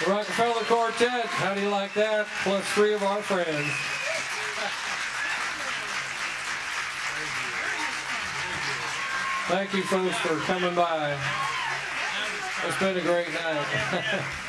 The Rockefeller Quartet, how do you like that? Plus three of our friends. Thank you folks for coming by. It's been a great night.